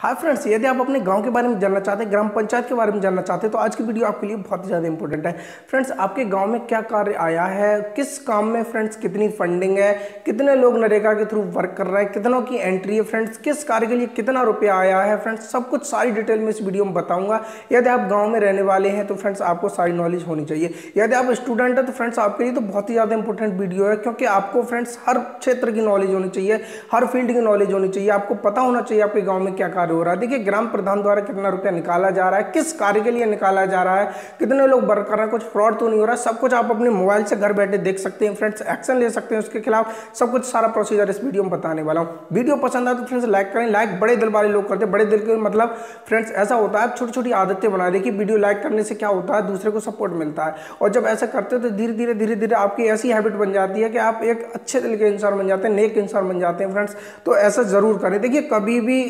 Hi friends यदि आप अपने गाँव के बारे में जानना चाहते हैं, ग्राम पंचायत के बारे में जानना चाहते हैं तो आज की वीडियो आपके लिए बहुत ही ज़्यादा इंपॉर्टेंट है। फ्रेंड्स आपके गाँव में क्या कार्य आया है? किस काम में फ्रेंड्स कितनी फंडिंग है? कितने लोग नरेगा के थ्रू वर्क कर रहे हैं? कितनों की एंट्री है? फ्रेंड्स किस कार्य के लिए कितना रुपया आया है? फ्रेंड्स सब कुछ सारी डिटेल में इस वीडियो में बताऊँगा। यदि आप गाँव में रहने वाले हैं तो फ्रेंड्स आपको सारी नॉलेज होनी चाहिए। यदि आप स्टूडेंट है तो फ्रेंड्स आपके लिए तो बहुत ही ज़्यादा इंपॉर्टेंट वीडियो है, क्योंकि आपको फ्रेंड्स हर क्षेत्र की नॉलेज होनी चाहिए, हर फ़ील्ड की नॉलेज होनी चाहिए। आपको पता होना चाहिए आपके गाँव में क्या कार्य हो रहा है। देखिए, ग्राम प्रधान द्वारा कितना रुपया निकाला जा रहा है, किस कार्य के लिए निकाला जा रहा है, कितने लोग वर्क कर रहे हैं, कुछ फ्रॉड तो नहीं हो रहा सब कुछ आप अपने मोबाइल से घर बैठे देख सकते हैं, फ्रेंड्स, एक्शन ले सकते हैं उसके खिलाफ। सब कुछ सारा प्रोसीजर इस वीडियो में बताने वाला हूँ। वीडियो पसंद आए तो फ्रेंड्स, लाइक करें, लाइक बड़े दिल वाले लोग करते हैं, बड़े दिल के मतलब फ्रेंड्स, ऐसा होता है छोटी छोटी आदतें बना देखिए, वीडियो लाइक करने से क्या होता है, दूसरे को सपोर्ट मिलता है। और जब ऐसा करते हो तो धीरे धीरे धीरे धीरे आपकी ऐसी हैबिट बन जाती है कि आप एक अच्छे दिल के इंसान बन जाते हैं, नेक इंसान बन जाते हैं, फ्रेंड्स। तो ऐसा ज़रूर करें। देखिए, कभी भी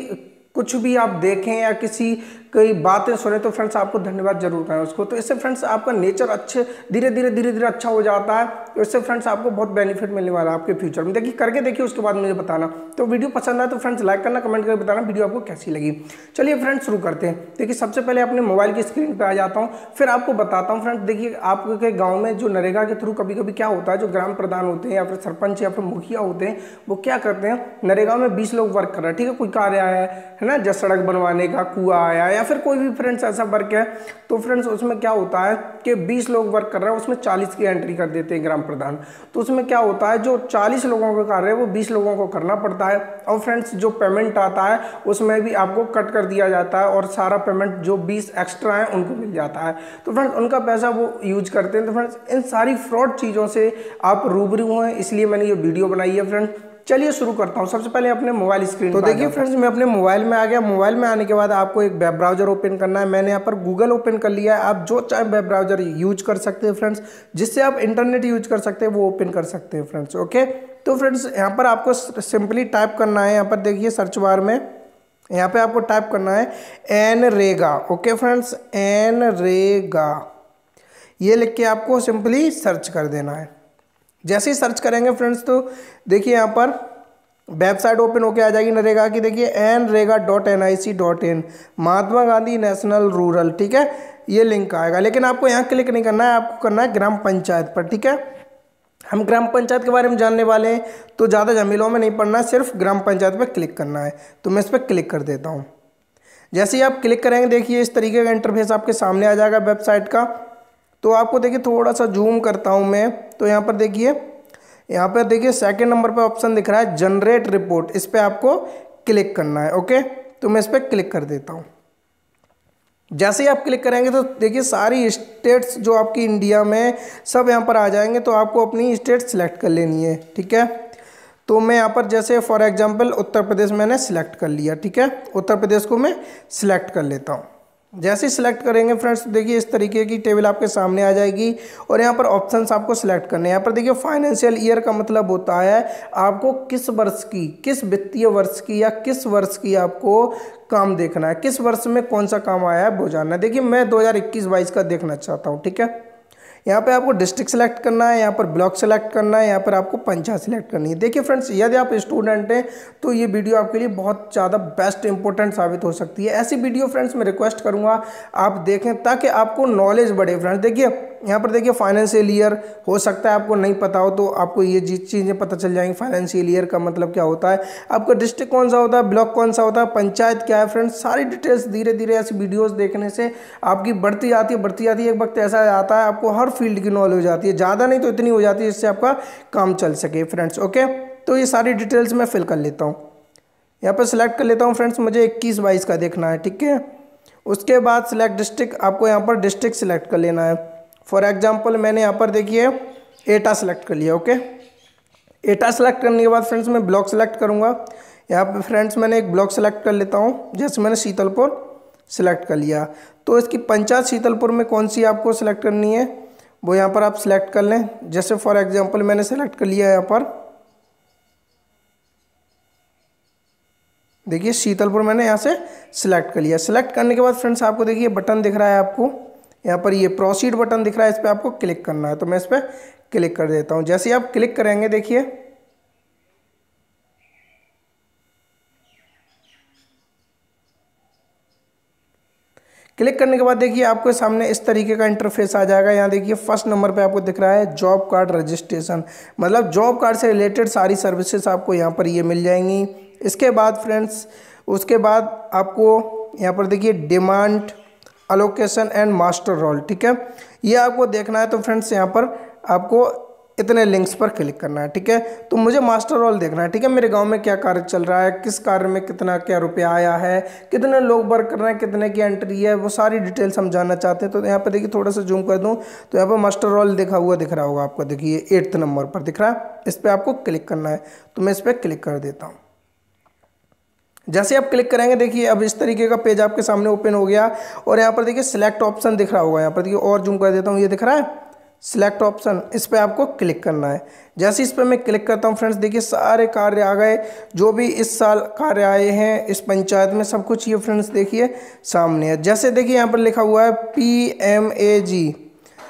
कुछ भी आप देखें या किसी कई बातें सुने तो फ्रेंड्स आपको धन्यवाद ज़रूर करें उसको। तो इससे फ्रेंड्स आपका नेचर अच्छे, धीरे धीरे धीरे धीरे अच्छा हो जाता है तो इससे फ्रेंड्स आपको बहुत बेनिफिट मिलने वाला है आपके फ्यूचर में। देखिए, करके देखिए, उसके बाद मुझे बताना। तो वीडियो पसंद आए तो फ्रेंड्स लाइक करना कमेंट करके बताना वीडियो आपको कैसी लगी। चलिए फ्रेंड्स शुरू करते हैं। देखिए, सबसे पहले अपने मोबाइल की स्क्रीन पर आ जाता हूँ, फिर आपको बताता हूँ फ्रेंड्स देखिए, आपके गाँव में जो नरेगा के थ्रू कभी कभी क्या होता है, जो ग्राम प्रधान होते हैं या फिर सरपंच या फिर मुखिया होते हैं, वो क्या करते हैं? नरेगा में बीस लोग वर्क कर रहे हैं, ठीक है? कोई कार्य आया है ना? जैसे सड़क बनवाने का, कुआ आया या फिर कोई भी फ्रेंड्स ऐसा वर्क है तो फ्रेंड्स उसमें क्या होता है कि 20 लोग वर्क कर रहे हैं, उसमें 40 की एंट्री कर देते हैं ग्राम प्रधान। तो उसमें क्या होता है, जो 40 लोगों का कार्य है, वो 20 लोगों को करना पड़ता है। और फ्रेंड्स जो पेमेंट आता है, उसमें भी आपको कट कर दिया जाता है और सारा पेमेंट जो बीस एक्स्ट्रा है, उनको मिल जाता है। तो फ्रेंड्स उनका पैसा वो यूज़ करते हैं। तो फ्रेंड्स इन सारी फ्रॉड चीज़ों से आप रूबरू हैं, इसलिए मैंने ये वीडियो बनाई है फ्रेंड्स चलिए शुरू करता हूँ। सबसे पहले अपने मोबाइल स्क्रीन तो देखिए फ्रेंड्स मैं अपने मोबाइल में आ गया। मोबाइल में आने के बाद आपको एक वेब ब्राउज़र ओपन करना है। मैंने यहाँ पर गूगल ओपन कर लिया है। आप जो चाहे वेब ब्राउज़र यूज़ कर सकते हैं फ्रेंड्स जिससे आप इंटरनेट यूज़ कर सकते हैं वो ओपन कर सकते हैं फ्रेंड्स ओके तो फ्रेंड्स यहाँ पर आपको सिंपली टाइप करना है। यहाँ पर देखिए सर्च बार में। यहाँ पे आपको टाइप करना है एन रेगा ओके फ्रेंड्स एन रेगा ये लिख के आपको सिंपली सर्च कर देना है। जैसे ही सर्च करेंगे फ्रेंड्स तो देखिए यहाँ पर वेबसाइट ओपन होके आ जाएगी नरेगा की। देखिए NREGA dot N I C dot in Mahatma Gandhi national rural ठीक है? ये लिंक आएगा। लेकिन आपको यहाँ क्लिक नहीं करना है, आपको करना है ग्राम पंचायत पर, ठीक है? हम ग्राम पंचायत के बारे में जानने वाले हैं तो ज़्यादा जमीलों में नहीं पढ़ना है सिर्फ़ ग्राम पंचायत पर क्लिक करना है। तो मैं इस पर क्लिक कर देता हूँ। जैसे ही आप क्लिक करेंगे, देखिए इस तरीके का इंटरफेस आपके सामने आ जाएगा वेबसाइट का। तो आपको देखिए थोड़ा सा जूम करता हूँ मैं। तो यहाँ पर देखिए, यहाँ पर देखिए सेकंड नंबर पर ऑप्शन दिख रहा है जनरेट रिपोर्ट इस पर आपको क्लिक करना है ओके तो मैं इस पर क्लिक कर देता हूँ। जैसे ही आप क्लिक करेंगे तो देखिए सारी स्टेट्स जो आपकी इंडिया में सब यहाँ पर आ जाएँगे तो आपको अपनी स्टेट सिलेक्ट कर लेनी है, ठीक है? तो मैं यहाँ पर जैसे फॉर एग्जांपल उत्तर प्रदेश मैंने सिलेक्ट कर लिया, ठीक है? उत्तर प्रदेश को मैं सिलेक्ट कर लेता हूँ। जैसे ही सिलेक्ट करेंगे फ्रेंड्स देखिए इस तरीके की टेबल आपके सामने आ जाएगी और यहाँ पर ऑप्शंस आपको सिलेक्ट करने हैं। यहाँ पर देखिए फाइनेंशियल ईयर का मतलब होता है आपको किस वर्ष की, किस वित्तीय वर्ष की या किस वर्ष की आपको काम देखना है। किस वर्ष में कौन सा काम आया है वो जानना है। देखिए मैं 2021-22 का देखना चाहता हूँ, ठीक है? यहाँ पे आपको डिस्ट्रिक्ट सेलेक्ट करना है, यहाँ पर ब्लॉक सेलेक्ट करना है, यहाँ पर आपको पंचायत सेलेक्ट करनी है। देखिए फ्रेंड्स यदि आप स्टूडेंट हैं तो ये वीडियो आपके लिए बहुत ज़्यादा बेस्ट इंपॉर्टेंट साबित हो सकती है। ऐसी वीडियो फ्रेंड्स मैं रिक्वेस्ट करूँगा, आप देखें ताकि आपको नॉलेज बढ़े। फ्रेंड्स देखिए यहाँ पर देखिए फाइनेंशियल ईयर हो सकता है, आपको नहीं पता हो तो आपको ये चीज़ें पता चल जाएँगी। फाइनेंशियल ईयर का मतलब क्या होता है? आपका डिस्ट्रिक्ट कौन सा होता है? ब्लॉक कौन सा होता है? पंचायत क्या है फ्रेंड्स सारी डिटेल्स धीरे धीरे ऐसी वीडियोज़ देखने से आपकी बढ़ती जाती है, बढ़ती जाती है। एक वक्त ऐसा आता है, आपको हर फ़ील्ड की नॉलेज हो जाती है। ज़्यादा नहीं तो इतनी हो जाती है जिससे आपका काम चल सके फ्रेंड्स ओके तो ये सारी डिटेल्स मैं फिल कर लेता हूँ। यहाँ पर सिलेक्ट कर लेता हूँ फ्रेंड्स मुझे इक्कीस बाईस का देखना है, ठीक है? उसके बाद सिलेक्ट डिस्ट्रिक्ट आपको यहाँ पर डिस्ट्रिक्ट सिलेक्ट कर लेना है। फॉर एग्ज़ाम्पल मैंने यहाँ पर देखिए एटा सेलेक्ट कर लिया ओके एटा सेलेक्ट करने के बाद फ्रेंड्स मैं ब्लॉक सेलेक्ट करूँगा। यहाँ पर फ्रेंड्स मैंने एक ब्लॉक सेलेक्ट कर लेता हूँ, जैसे मैंने शीतलपुर सेलेक्ट कर लिया। तो इसकी पंचायत शीतलपुर में कौन सी आपको सेलेक्ट करनी है? वो यहाँ पर आप सिलेक्ट कर लें। जैसे फॉर एग्ज़ाम्पल मैंने सेलेक्ट कर लिया यहाँ पर। देखिए, शीतलपुर मैंने यहाँ से सिलेक्ट कर लिया। सिलेक्ट करने के बाद फ्रेंड्स आपको देखिए बटन दिख रहा है आपको। यहाँ पर ये प्रोसीड बटन दिख रहा है, इस पर आपको क्लिक करना है तो मैं इस पर क्लिक कर देता हूँ। जैसे आप क्लिक करेंगे, देखिए। क्लिक करने के बाद देखिए, आपके सामने इस तरीके का इंटरफेस आ जाएगा। यहाँ देखिए फ़र्स्ट नंबर पे आपको दिख रहा है जॉब कार्ड रजिस्ट्रेशन मतलब जॉब कार्ड से रिलेटेड सारी सर्विसेज़ आपको यहाँ पर ये मिल जाएँगी। इसके बाद फ्रेंड्स उसके बाद आपको यहाँ पर देखिए demand allocation and master roll ठीक है? ये आपको देखना है तो फ्रेंड्स यहाँ पर आपको इतने लिंक्स पर क्लिक करना है, ठीक है? तो मुझे मास्टर रोल देखना है, ठीक है? मेरे गाँव में क्या कार्य चल रहा है, किस कार्य में कितना क्या रुपया आया है, कितने लोग वर्क कर रहे हैं, कितने की एंट्री है, वो सारी डिटेल्स हम जानना चाहते हैं। तो यहाँ पर देखिए, थोड़ा सा जूम कर दूँ तो यहाँ पर मास्टर रोल देखा हुआ दिख रहा होगा आपको, देखिए एट्थ नंबर पर दिख रहा है, इस पर आपको क्लिक करना है तो मैं इस पर क्लिक कर देता हूँ। जैसे आप क्लिक करेंगे, देखिए अब इस तरीके का पेज आपके सामने ओपन हो गया और यहाँ पर देखिए सिलेक्ट ऑप्शन दिख रहा होगा। यहाँ पर देखिए और जूम कर देता हूँ, ये दिख रहा है? सिलेक्ट ऑप्शन इस पर आपको क्लिक करना है। जैसे इस पर मैं क्लिक करता हूँ फ्रेंड्स देखिए सारे कार्य आ गए। जो भी इस साल कार्य आए हैं, इस पंचायत में सब कुछ ये फ्रेंड्स देखिए सामने है। जैसे देखिए यहाँ पर लिखा हुआ है पी एम ए जी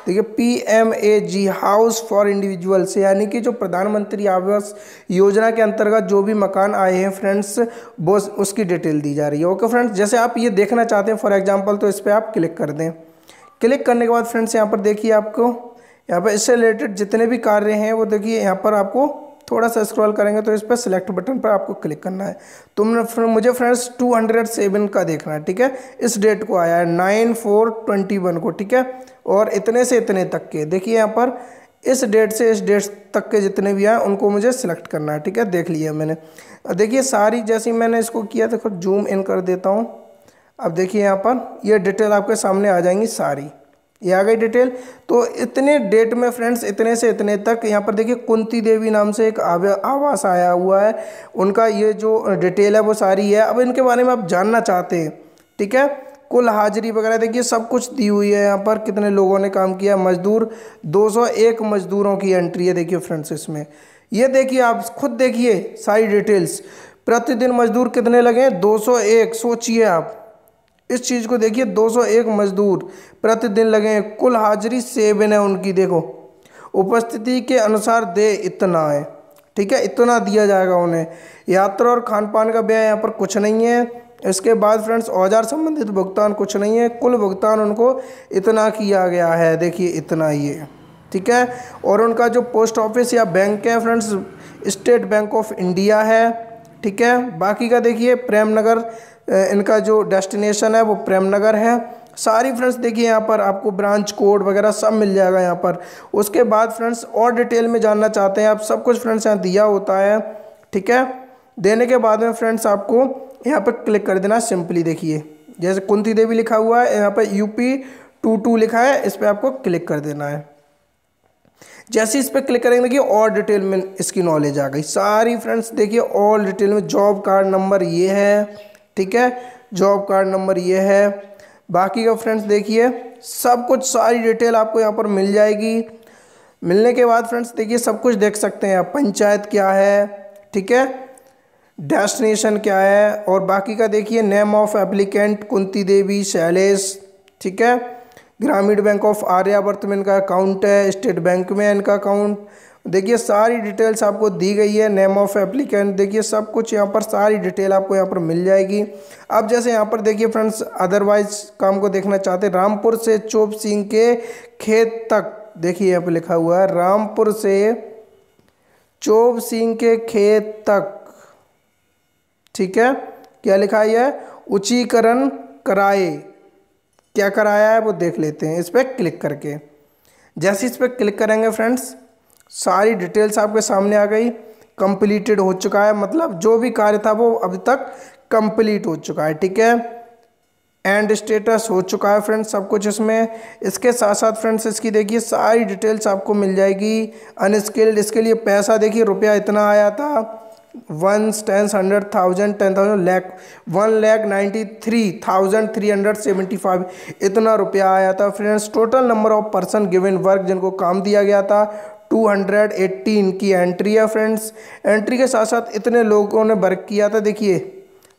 देखिए P M A G house for individuals यानी कि जो प्रधानमंत्री आवास योजना के अंतर्गत जो भी मकान आए हैं फ्रेंड्स वो उसकी डिटेल दी जा रही है। ओके फ्रेंड्स जैसे आप ये देखना चाहते हैं फॉर एग्ज़ाम्पल तो इस पर आप क्लिक कर दें। क्लिक करने के बाद फ्रेंड्स यहाँ पर देखिए आपको, यहाँ पर इससे रिलेटेड जितने भी कार्य हैं, वो देखिए यहाँ पर आपको थोड़ा सा स्क्रॉल करेंगे तो इस पर सिलेक्ट बटन पर आपको क्लिक करना है। तुमने फ्र, मुझे फ्रेंड्स टू हंड्रेड सेवन का देखना है ठीक है? इस डेट को आया है नाइन फोर ट्वेंटी वन को ठीक है? और इतने से इतने तक के देखिए यहाँ पर इस डेट से इस डेट तक के जितने भी आए उनको मुझे सिलेक्ट करना है ठीक है? देख लिया मैंने। देखिए सारी जैसी मैंने इसको किया देखो जूम इन कर देता हूँ। अब देखिए यहाँ पर ये डिटेल आपके सामने आ जाएँगी सारी। ये आ गई डिटेल। तो इतने डेट में फ्रेंड्स, इतने से इतने तक यहाँ पर देखिए कुंती देवी नाम से एक आवास आया हुआ है। उनका ये जो डिटेल है वो सारी है। अब इनके बारे में आप जानना चाहते हैं, ठीक है? कुल हाजिरी वगैरह देखिए, सब कुछ दी हुई है यहाँ पर। कितने लोगों ने काम किया? मजदूर 201 मजदूरों की एंट्री है देखिए फ्रेंड्स इसमें। ये देखिए आप, खुद देखिए सारी डिटेल्स प्रतिदिन मजदूर कितने लगे 201 सोचिए आप। इस चीज़ को देखिए 201 मजदूर प्रतिदिन लगे कुल हाजिरी सेवन है उनकी, देखो। उपस्थिति के अनुसार दे इतना है। ठीक है, इतना दिया जाएगा उन्हें। यात्रा और खान पान का व्यय यहाँ पर कुछ नहीं है। इसके बाद फ्रेंड्स, औज़ार संबंधित भुगतान कुछ नहीं है। कुल भुगतान उनको इतना किया गया है। देखिए, इतना ये ठीक है? और उनका जो पोस्ट ऑफ़िस या बैंक है friends, state bank of India है। ठीक है? बाकी का देखिए प्रेम नगर इनका जो डेस्टिनेशन है वो प्रेमनगर है। सारी फ्रेंड्स, देखिए यहाँ पर आपको ब्रांच कोड वगैरह सब मिल जाएगा यहाँ पर। उसके बाद फ्रेंड्स, और डिटेल में जानना चाहते हैं, आप सब कुछ फ्रेंड्स यहाँ दिया होता है, ठीक है? देने के बाद में फ्रेंड्स आपको यहाँ पर क्लिक कर देना सिंपली, देखिए। जैसे कुंती देवी लिखा हुआ है, यहाँ पर यूपी टू टू लिखा है, इस पर आपको क्लिक कर देना है। जैसे इस पर क्लिक करेंगे, देखिए, और डिटेल में इसकी नॉलेज आ गई। सारी फ्रेंड्स, देखिए और डिटेल में जॉब कार्ड नंबर ये है। ठीक है? जॉब कार्ड नंबर ये है। बाकी का फ्रेंड्स देखिए, सब कुछ सारी डिटेल आपको यहाँ पर मिल जाएगी। मिलने के बाद फ्रेंड्स देखिए, सब कुछ देख सकते हैं आप। पंचायत क्या है, ठीक है? डेस्टिनेशन क्या है? और बाकी का देखिए name of applicant Kunti Devi, Shailesh, ठीक है? ग्रामीण बैंक ऑफ़ आर्यावर्त में इनका अकाउंट है स्टेट बैंक में इनका अकाउंट देखिए, सारी डिटेल्स आपको दी गई है नेम ऑफ़ एप्लीकेंट देखिए, सब कुछ यहाँ पर सारी डिटेल आपको यहाँ पर मिल जाएगी। अब जैसे यहाँ पर देखिए फ्रेंड्स अदरवाइज़ काम को देखना चाहते रामपुर से चोप सिंह के खेत तक, देखिए यहाँ पर लिखा हुआ है, रामपुर से चोप सिंह के खेत तक, ठीक है? क्या लिखा है उचीकरण कराए। क्या कराया है, वो देख लेते हैं, इस पर क्लिक करके। जैसे इस पर क्लिक करेंगे फ्रेंड्स सारी डिटेल्स आपके सामने आ गई, कंप्लीटेड हो चुका है। मतलब जो भी कार्य था वो अभी तक कंप्लीट हो चुका है, ठीक है? एंड स्टेटस हो चुका है फ्रेंड्स सब कुछ इसमें। इसके साथ साथ फ्रेंड्स इसकी देखिए सारी डिटेल्स आपको मिल जाएगी। अनस्किल्ड, इसके लिए पैसा देखिए, रुपया इतना आया था। One tens hundred thousand, ten thousand lakh one lakh ninety three thousand three hundred seventy five इतना रुपया आया था friends. Total number of person given work जिनको काम दिया गया था 218 की एंट्री है फ्रेंड्स। एंट्री के साथ साथ इतने लोगों ने वर्क किया था, देखिए।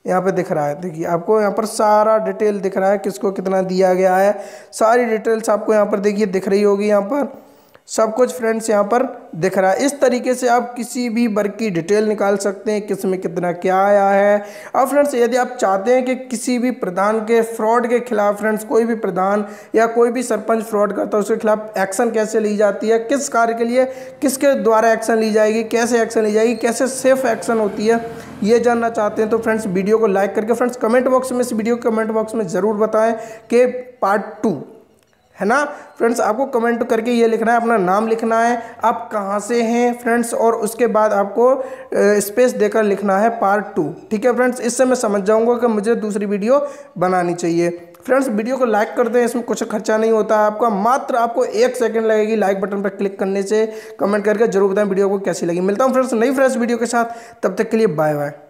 यहाँ पे दिख रहा है, देखिए, आपको यहाँ पर सारा डिटेल दिख रहा है, किसको कितना दिया गया है। सारी डिटेल्स आपको यहाँ पर, देखिए, दिख रही होगी यहाँ पर। सब कुछ फ्रेंड्स यहाँ पर दिख रहा है। इस तरीके से आप किसी भी वर्ग की डिटेल निकाल सकते हैं, किसमें कितना क्या आया है। और फ्रेंड्स यदि आप चाहते हैं कि किसी भी प्रधान के फ्रॉड के खिलाफ फ्रेंड्स कोई भी प्रधान या कोई भी सरपंच फ्रॉड करता है, उसके खिलाफ एक्शन कैसे ली जाती है, किस कार्य के लिए, किसके द्वारा एक्शन ली जाएगी, कैसे एक्शन ली जाएगी, कैसे सेफ़ एक्शन होती है, ये जानना चाहते हैं। तो फ्रेंड्स वीडियो को लाइक करके फ्रेंड्स कमेंट बॉक्स में, इस वीडियो कमेंट बॉक्स में ज़रूर बताएँ कि पार्ट टू है ना? फ्रेंड्स आपको कमेंट करके ये लिखना है, अपना नाम लिखना है, आप कहाँ से हैं फ्रेंड्स और उसके बाद आपको स्पेस देकर लिखना है पार्ट टू ठीक है फ्रेंड्स इससे मैं समझ जाऊँगा कि मुझे दूसरी वीडियो बनानी चाहिए। फ्रेंड्स वीडियो को लाइक कर दें इसमें कुछ खर्चा नहीं होता है आपका मात्र आपको एक सेकंड लगेगी लाइक बटन पर क्लिक करने से। कमेंट करके ज़रूर बताएँ वीडियो को कैसी लगी। मिलता हूँ फ्रेंड्स नई फ्रेश वीडियो के साथ, तब तक के लिए बाय बाय